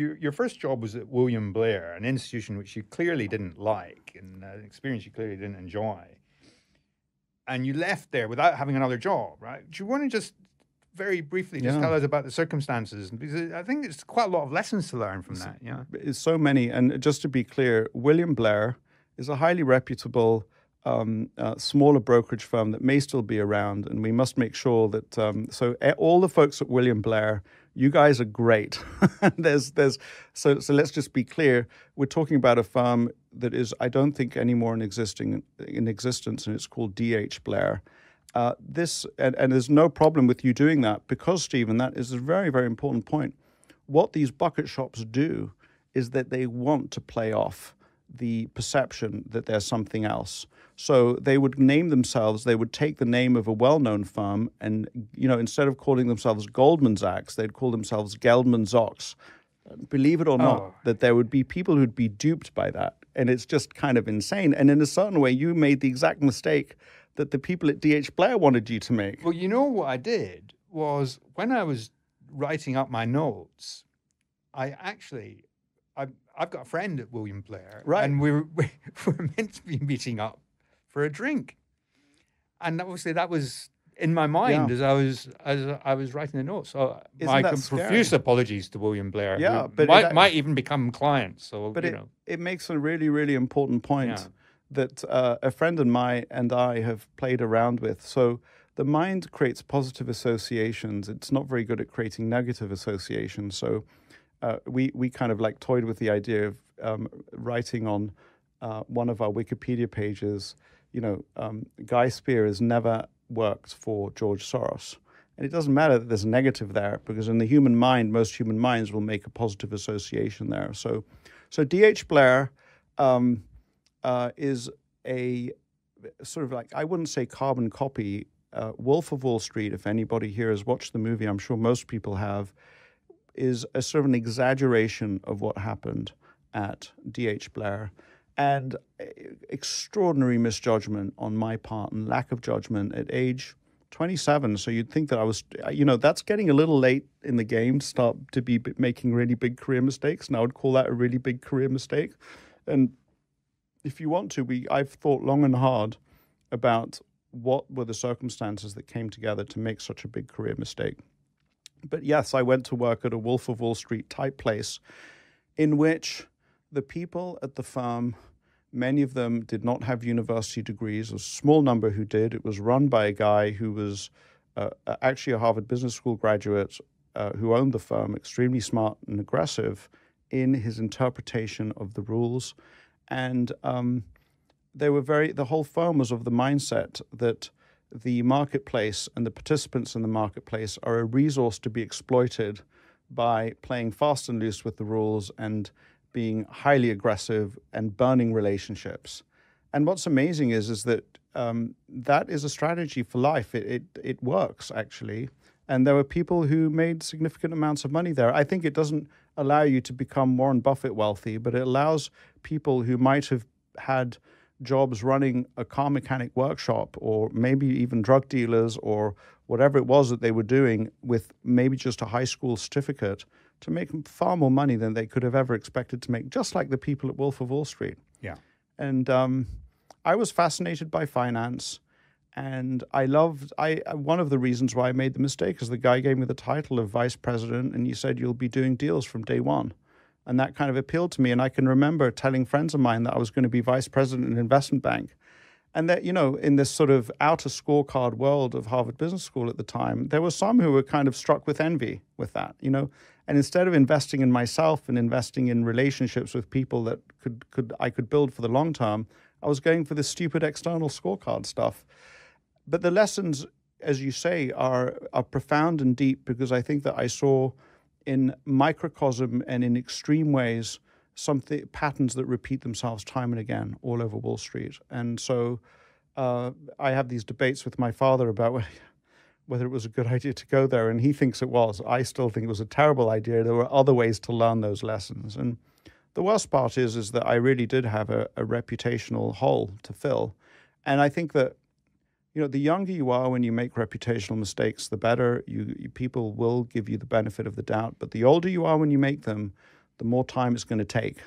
your your first job was at William Blair, an institution which you clearly didn't like and an experience you clearly didn't enjoy. And you left there without having another job, right? Do you want to just very briefly just Yeah. tell us about the circumstances? Because I think it's quite a lot of lessons to learn from that. Yeah. It's so many. And just to be clear, William Blair is a highly reputable um, uh, smaller brokerage firm that may still be around, and we must make sure that. Um, so eh, all the folks at William Blair, you guys are great. there's, there's. So, so let's just be clear. We're talking about a firm that is, I don't think, anymore in existing in existence, and it's called DH Blair. Uh, this and, and there's no problem with you doing that because Stephen, that is a very very important point. What these bucket shops do is that they want to play off the perception that there's something else. So they would name themselves, they would take the name of a well-known firm and you know instead of calling themselves Goldman Sachs, they'd call themselves Geldman Sachs. Believe it or not, Oh. that there would be people who'd be duped by that. And it's just kind of insane. And in a certain way, you made the exact mistake that the people at DH Blair wanted you to make. Well, you know what I did was when I was writing up my notes, I actually, I've got a friend at William Blair, Right. And we were, we were meant to be meeting up for a drink, and obviously that was in my mind Yeah. as I was as I was writing the notes. So Isn't my that com- scary? profuse apologies to William Blair. Yeah, but might ac- might even become clients. So But you it, know, it makes a really, really important point Yeah. that uh, a friend of mine and I have played around with. So the mind creates positive associations. It's not very good at creating negative associations. So uh, we, we kind of like toyed with the idea of um, writing on uh, one of our Wikipedia pages, you know, um, Guy Spier has never worked for George Soros. And it doesn't matter that there's a negative there because in the human mind, most human minds will make a positive association there. So, so D.H. Blair um, uh, is a sort of like, I wouldn't say carbon copy. Uh, Wolf of Wall Street, if anybody here has watched the movie, I'm sure most people have, is a sort of an exaggeration of what happened at D.H. Blair and uh, extraordinary misjudgment on my part and lack of judgment at age 27. So you'd think that I was, you know, that's getting a little late in the game to start to be making really big career mistakes. And I would call that a really big career mistake. And if you want to, we I've thought long and hard about what were the circumstances that came together to make such a big career mistake. But yes, I went to work at a Wolf of Wall Street type place in which the people at the firm, many of them did not have university degrees, a small number who did. It was run by a guy who was uh, actually a Harvard Business School graduate uh, who owned the firm, extremely smart and aggressive in his interpretation of the rules. And um, they were very, the whole firm was of the mindset that the marketplace and the participants in the marketplace are a resource to be exploited by playing fast and loose with the rules and being highly aggressive and burning relationships. And what's amazing is is that um, that is a strategy for life. It, it it works actually, and there were people who made significant amounts of money there. I think it doesn't allow you to become Warren Buffett wealthy, but it allows people who might have had jobs running a car mechanic workshop or maybe even drug dealers or whatever it was that they were doing with maybe just a high school certificate to make far more money than they could have ever expected to make, just like the people at Wolf of Wall Street. yeah. And um, I was fascinated by finance. And I loved, I one of the reasons why I made the mistake is the guy gave me the title of vice president and he said, You'll be doing deals from day one. And that kind of appealed to me. And I can remember telling friends of mine that I was going to be vice president in an investment bank. And that, you know, in this sort of outer scorecard world of Harvard Business School at the time, there were some who were kind of struck with envy with that, you know. And instead of investing in myself and investing in relationships with people that could, could I could build for the long term, I was going for this stupid external scorecard stuff. But the lessons, as you say, are are profound and deep because I think that I saw in microcosm and in extreme ways something patterns that repeat themselves time and again all over Wall Street. And so uh, I have these debates with my father about whether it was a good idea to go there, and he thinks it was. I still think it was a terrible idea. There were other ways to learn those lessons, and the worst part is is that I really did have a, a reputational hole to fill, and I think that you know the younger you are when you make reputational mistakes, the better you, you people will give you the benefit of the doubt. But the older you are when you make them, the more time it's going to take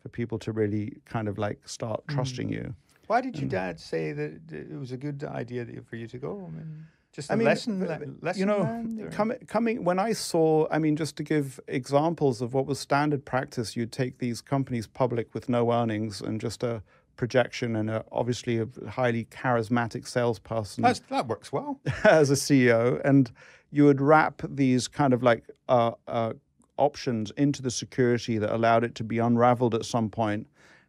for people to really kind of like start mm. trusting you. Why did your mm. dad say that it was a good idea for you to go? I mean, just a I mean, lesson, but- le- but, lesson you know, coming coming when I saw, I mean, just to give examples of what was standard practice, you'd take these companies public with no earnings and just a projection and a, obviously a highly charismatic salesperson That's, that works well. as a CEO, and you would wrap these kind of like uh, uh, options into the security that allowed it to be unraveled at some point. point,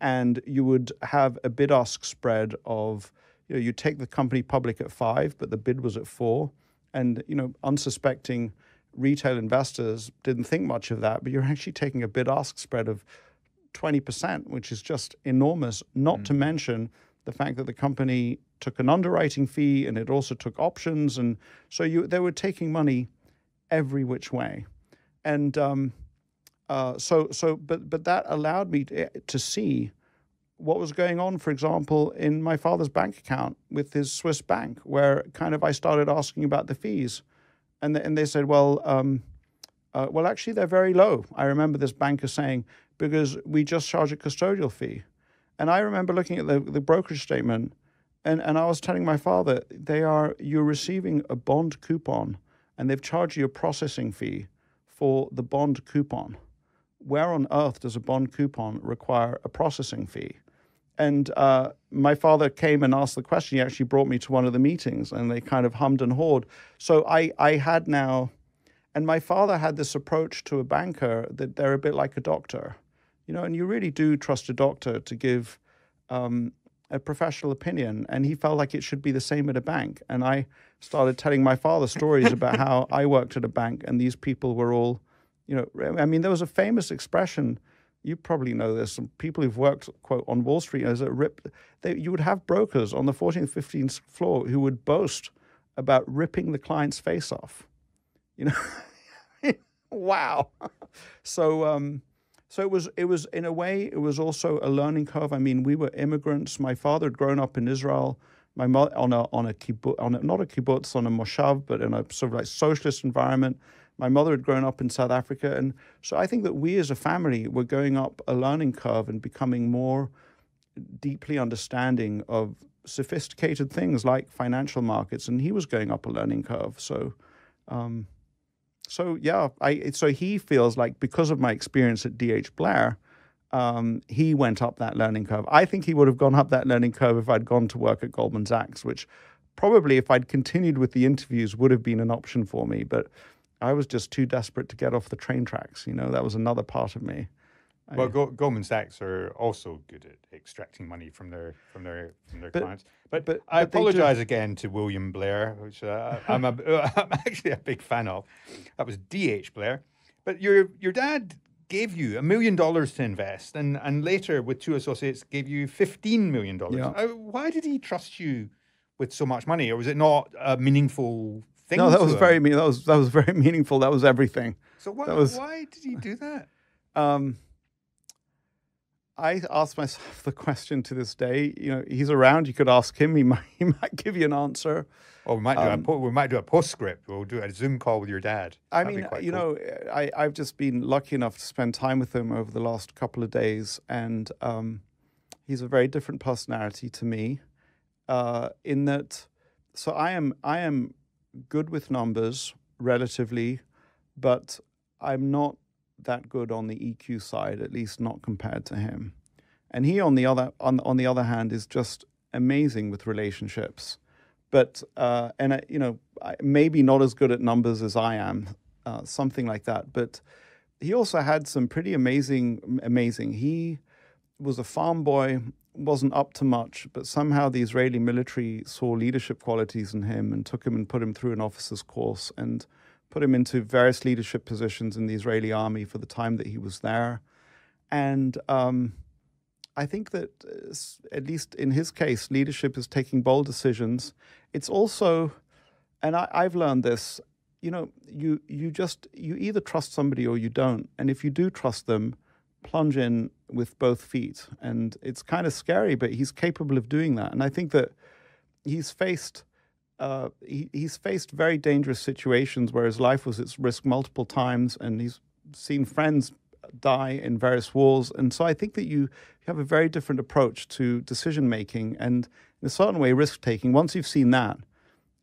and you would have a bid ask spread of you know you take the company public at five, but the bid was at four, and you know unsuspecting retail investors didn't think much of that, but you're actually taking a bid ask spread of 20%, which is just enormous, not to mention the fact that the company took an underwriting fee and it also took options. And so you, they were taking money every which way. And um, uh, so, so, but, but that allowed me to, to see what was going on, for example, in my father's bank account with his Swiss bank, where kind of I started asking about the fees. And, th- and they said, well, um, uh, well, actually, they're very low. I remember this banker saying, because we just charge a custodial fee. And I remember looking at the, the brokerage statement, and, and I was telling my father, they are you're receiving a bond coupon, and they've charged you a processing fee for the bond coupon. Where on earth does a bond coupon require a processing fee? And uh, my father came and asked the question. He actually brought me to one of the meetings, and they kind of hummed and hawed. So I, I had now, and my father had this approach to a banker that they're a bit like a doctor, you know, and you really do trust a doctor to give um, a professional opinion. And he felt like it should be the same at a bank. And I started telling my father stories about how I worked at a bank, and these people were all, you know, I mean, there was a famous expression you probably know this. Some people who've worked quote on Wall Street as a rip, they, you would have brokers on the 14th, 15th floor who would boast about ripping the client's face off. You know, wow. So, um, so it was. It was in a way. It was also a learning curve. I mean, we were immigrants. My father had grown up in Israel. My mother on a on a kibbutz, on a, not a kibbutz, on a moshav, but in a sort of like socialist environment. My mother had grown up in South Africa, and so I think that we as a family were going up a learning curve and becoming more deeply understanding of sophisticated things like financial markets, and he was going up a learning curve. So, um, so yeah, I so he feels like because of my experience at DH Blair, um, he went up that learning curve. I think he would have gone up that learning curve if I'd gone to work at Goldman Sachs, which probably if I'd continued with the interviews would have been an option for me, but. I was just too desperate to get off the train tracks. You know, that was another part of me. Well, Go- Goldman Sachs are also good at extracting money from their from their from their But- clients. But, but- I but apologize again to William Blair, which uh, I'm a, I'm actually a big fan of. That was D.H. Blair. But your your dad gave you a million dollars to invest, and and later with two associates gave you fifteen million dollars. Yeah. Uh, Why did he trust you with so much money, or was it not a meaningful thing? No, that was him? very that was that was very meaningful. That was everything. So why, that was- why did he do that? Um, I ask myself the question to this day. You know, he's around. You could ask him. He might he might give you an answer. Or we might do a Um, po- we might do a postscript. We'll do a Zoom call with your dad. I That'd mean, you cool. know, I, I've just been lucky enough to spend time with him over the last couple of days, and um, he's a very different personality to me. Uh, in that, so I am I am good with numbers relatively, but I'm not that good on the EQ side, at least not compared to him. And he, on the other on on the other hand, is just amazing with relationships but uh, and you know maybe not as good at numbers as I am, uh, something like that. But he also had some pretty amazing, amazing. He was a farm boy, wasn't up to much, but somehow the Israeli military saw leadership qualities in him and took him and put him through an officer's course and put him into various leadership positions in the Israeli army for the time that he was there, and. Um, I think that, uh, at least in his case, leadership is taking bold decisions. It's also, and I, I've learned this. You know, you you just you either trust somebody or you don't, and if you do trust them, plunge in with both feet. And it's kind of scary, but he's capable of doing that. And I think that he's faced. Uh, he, he's faced very dangerous situations where his life was at risk multiple times, and he's seen friends die in various wars. And so I think that you have a very different approach to decision making and, in a certain way, risk taking. Once you've seen that,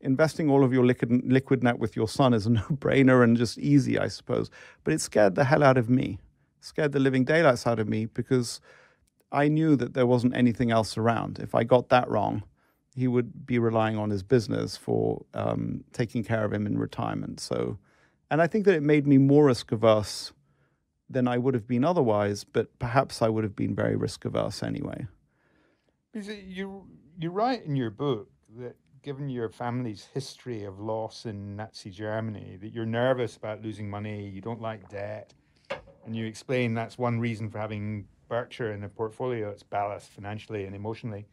investing all of your liquid, liquid net with your son is a no brainer and just easy, I suppose. But it scared the hell out of me, scared the living daylights out of me because I knew that there wasn't anything else around. If I got that wrong, he would be relying on his business for um, taking care of him in retirement. So, and I think that it made me more risk averse than I would have been otherwise, but perhaps I would have been very risk averse anyway. You you write in your book that given your family's history of loss in Nazi Germany, that you're nervous about losing money, you don't like debt, and you explain that's one reason for having Berkshire in the portfolio. It's ballast financially and emotionally.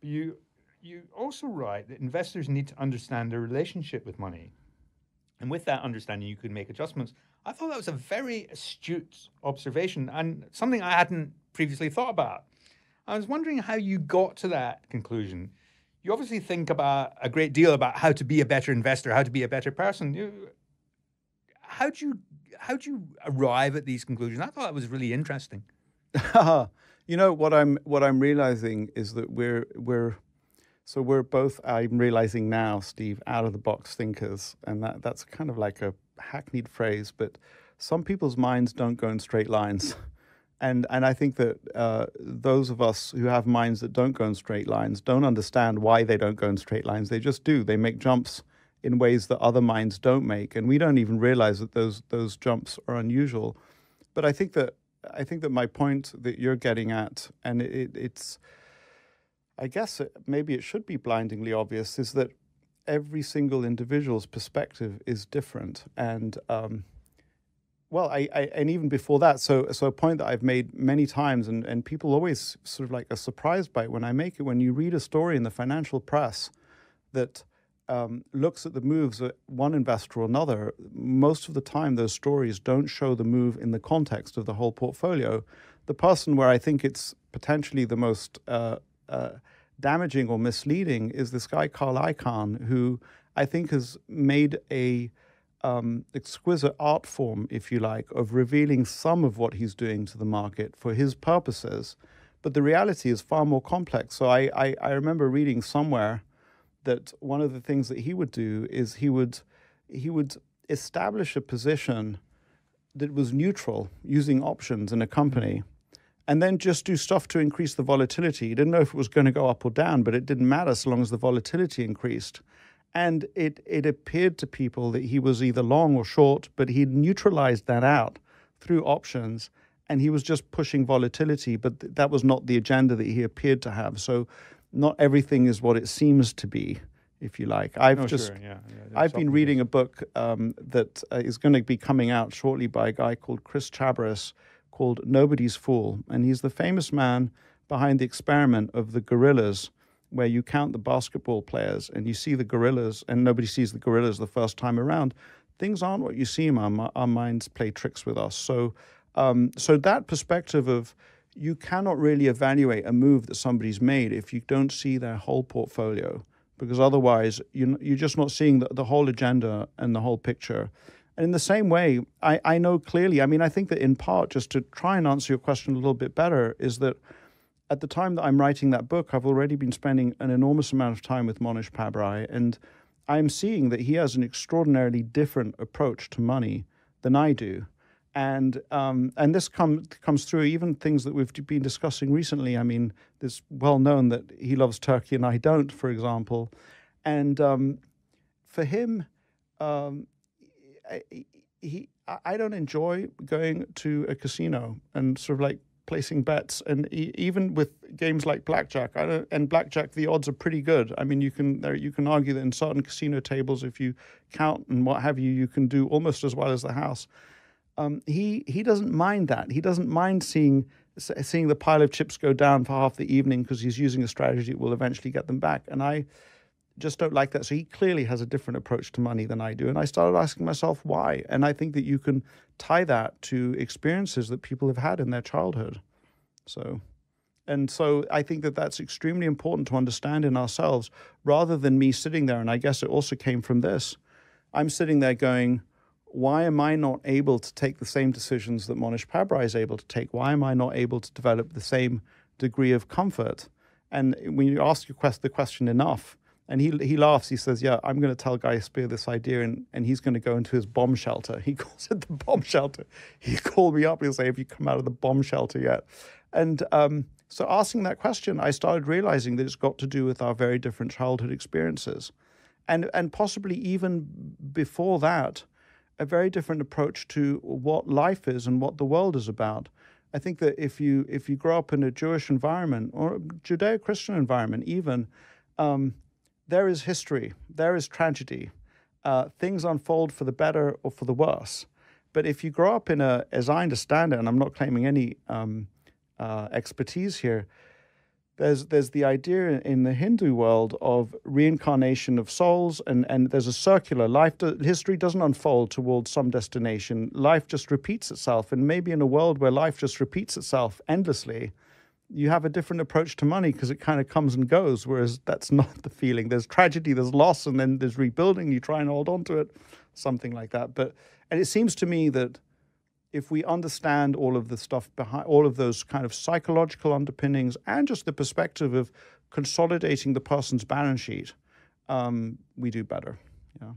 You you also write that investors need to understand their relationship with money. And with that understanding, you could make adjustments. I thought that was a very astute observation and something I hadn't previously thought about. I was wondering how you got to that conclusion. You obviously think about a great deal about how to be a better investor, how to be a better person. You, how do you how do you arrive at these conclusions? I thought that was really interesting. you know what I'm what I'm realizing is that we're we're so we're both I'm realizing now, Steve, out of the box thinkers, and that that's kind of like a hackneyed phrase, but some people's minds don't go in straight lines. And and I think that uh, those of us who have minds that don't go in straight lines don't understand why they don't go in straight lines. They just do. They make jumps in ways that other minds don't make, and we don't even realize that those those jumps are unusual. But I think that I think that my point that you're getting at, and it, it's, I guess it, maybe it should be blindingly obvious, is that every single individual's perspective is different, and um, well, I, I, and even before that, so so a point that I've made many times, and and people always sort of like are surprised by it when I make it. When you read a story in the financial press that um, looks at the moves of one investor or another, most of the time those stories don't show the move in the context of the whole portfolio. The person where I think it's potentially the most uh, uh, damaging or misleading is this guy Carl Icahn, who I think has made a um, exquisite art form, if you like, of revealing some of what he's doing to the market for his purposes. But the reality is far more complex. So I, I, I remember reading somewhere that one of the things that he would do is he would he would establish a position that was neutral using options in a company and then just do stuff to increase the volatility. He didn't know if it was going to go up or down, but it didn't matter so long as the volatility increased. And it, it appeared to people that he was either long or short, but he neutralized that out through options and he was just pushing volatility, but th- that was not the agenda that he appeared to have. So not everything is what it seems to be, if you like. I've oh, just sure, yeah, yeah, I've been reading a book um, that uh, is going to be coming out shortly by a guy called Chris Chabris called Nobody's Fool, and he's the famous man behind the experiment of the gorillas where you count the basketball players and you see the gorillas and nobody sees the gorillas the first time around things aren't what you see our, our minds play tricks with us so um, so that perspective of you cannot really evaluate a move that somebody's made if you don't see their whole portfolio, because otherwise you, you're just not seeing the, the whole agenda and the whole picture. And in the same way, I, I know clearly, I mean, I think that in part, just to try and answer your question a little bit better, is that at the time that I'm writing that book, I've already been spending an enormous amount of time with Mohnish Pabrai, and I'm seeing that he has an extraordinarily different approach to money than I do and um, and this comes comes through even things that we've been discussing recently. I mean, it's well known that he loves Turkey and I don't, for example, and um, for him, um, he I don't enjoy going to a casino and sort of like placing bets, and even with games like blackjack, I don't, and blackjack the odds are pretty good. I mean, you can there you can argue that in certain casino tables, if you count and what have you, you can do almost as well as the house um, he he doesn't mind that. He doesn't mind seeing seeing the pile of chips go down for half the evening because he's using a strategy that will eventually get them back. And I just don't like that. So he clearly has a different approach to money than I do. And I started asking myself why. And I think that you can tie that to experiences that people have had in their childhood. So. And so I think that that's extremely important to understand in ourselves rather than me sitting there. And I guess it also came from this. I'm sitting there going, why am I not able to take the same decisions that Mohnish Pabrai is able to take? Why am I not able to develop the same degree of comfort? And when you ask the question enough, and he he laughs. He says, "Yeah, I'm going to tell Guy Spier this idea, and, and he's going to go into his bomb shelter. He calls it the bomb shelter. He called me up. He'll say, "Have you come out of the bomb shelter yet?" And um, so, asking that question, I started realizing that it's got to do with our very different childhood experiences, and and possibly even before that, a very different approach to what life is and what the world is about. I think that if you if you grow up in a Jewish environment or a Judeo-Christian environment, even um, there is history, there is tragedy. Uh, things unfold for the better or for the worse. But if you grow up in a, as I understand it, and I'm not claiming any um, uh, expertise here, there's there's the idea in the Hindu world of reincarnation of souls, and and there's a circular life. History doesn't unfold towards some destination. Life just repeats itself, and maybe in a world where life just repeats itself endlessly, you have a different approach to money because it kind of comes and goes, whereas that's not the feeling. There's tragedy, there's loss, and then there's rebuilding. You try and hold on to it, something like that. But and it seems to me that if we understand all of the stuff behind all of those kind of psychological underpinnings and just the perspective of consolidating the person's balance sheet, um, we do better. Yeah.